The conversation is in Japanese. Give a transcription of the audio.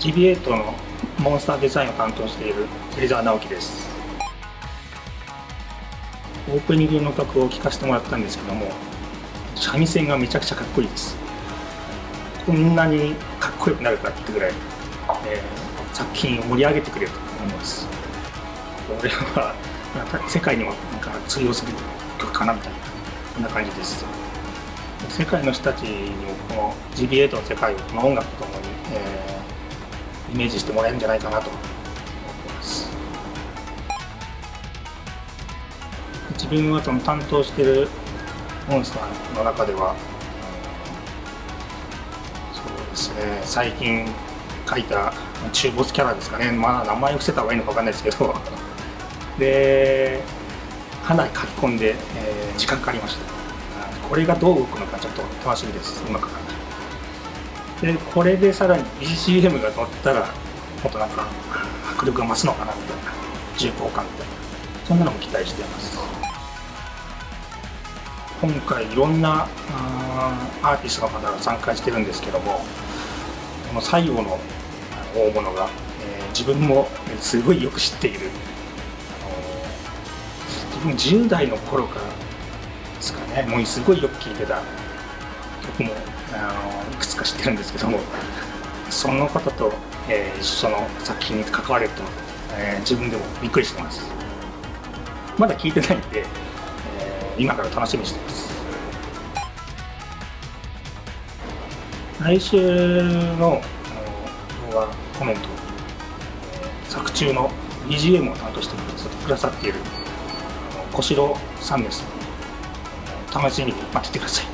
GB8 のモンスターデザインを担当している芹沢直樹です。オープニングの曲を聴かせてもらったんですけども三味線がめちゃくちゃかっこいいです。こんなにかっこよくなるかってぐらい、えー、作品を盛り上げてくれると思います。これは世界にもなんか通用する曲かなみたいなこんな感じです。世界の人たちにもこの GBA の世界をこの音楽とともに、イメージしてもらえるんじゃないかなと。思ってます自分はその担当しているモンスターの中ではそうですね。最近書いた中ボスキャラですかね。まあ名前を伏せた方がいいのか分かんないですけど。でかなり書き込んで、えー、時間かかりました。これがどう動くのかちょっと楽しみです。今から。でこれでさらに BGM が乗ったらもっとなんか迫力が増すのかなみたいな重厚感みたいなそんなのも期待しています。今回いろんなアーティストの方が参加してるんですけどもこの最後の大物が、えー、自分もすごいよく知っている。あの自分10代の頃からですかねもうすごいよく聴いてた曲もあのいくつか知ってるんですけどもその方と、えー、一緒の作品に関われると、えー、自分でもびっくりしてます。まだ聴いてないんで、えー、今から楽しみにしてます。来週の動画コメント作中の BGM を担当してくださっている小城さんです。楽しみに待っててください。